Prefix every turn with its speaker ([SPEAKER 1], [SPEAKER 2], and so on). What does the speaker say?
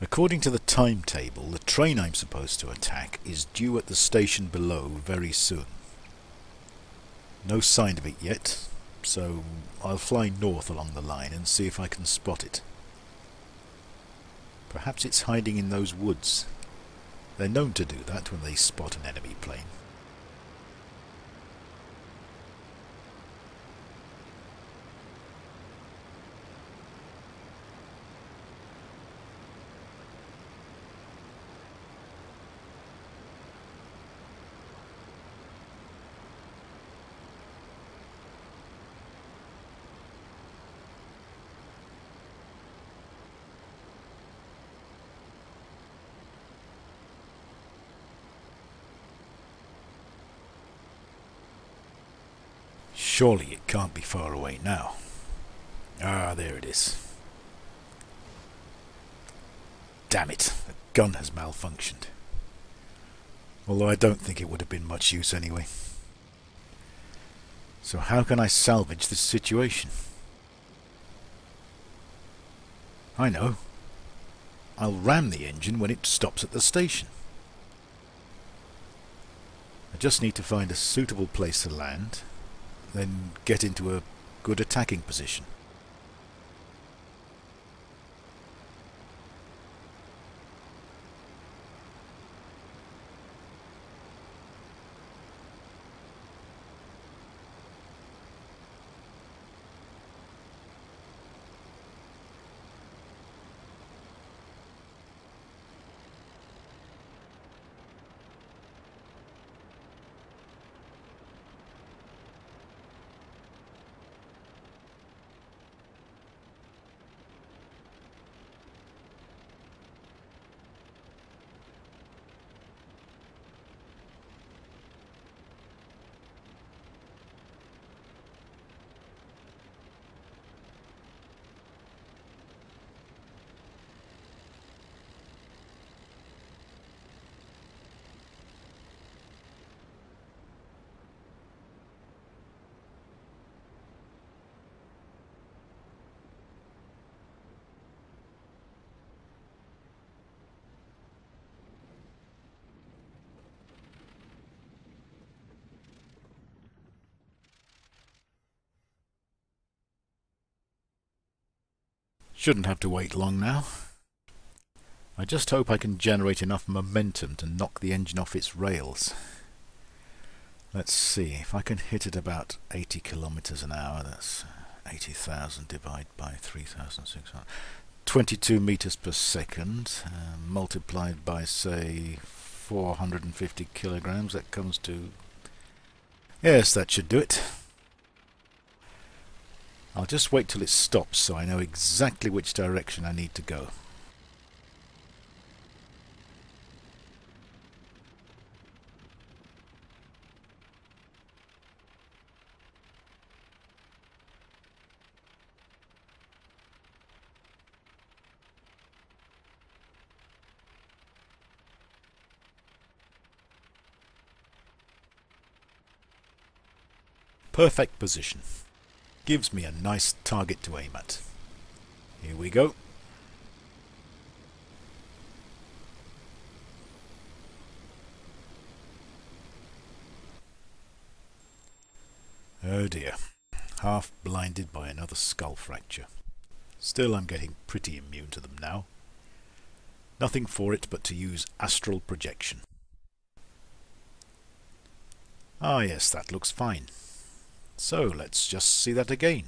[SPEAKER 1] According to the timetable, the train I'm supposed to attack is due at the station below very soon. No sign of it yet, so I'll fly north along the line and see if I can spot it. Perhaps it's hiding in those woods. They're known to do that when they spot an enemy plane. Surely it can't be far away now. Ah, there it is. Damn it, the gun has malfunctioned. Although I don't think it would have been much use anyway. So how can I salvage this situation? I know. I'll ram the engine when it stops at the station. I just need to find a suitable place to land then get into a good attacking position. Shouldn't have to wait long now. I just hope I can generate enough momentum to knock the engine off its rails. Let's see, if I can hit it about 80 kilometers an hour, that's 80,000 divided by 3,600. 22 meters per second, uh, multiplied by, say, 450 kilograms, that comes to... Yes, that should do it. I'll just wait till it stops so I know exactly which direction I need to go. Perfect position gives me a nice target to aim at. Here we go. Oh dear, half blinded by another skull fracture. Still I'm getting pretty immune to them now. Nothing for it but to use astral projection. Ah yes, that looks fine. So let's just see that again.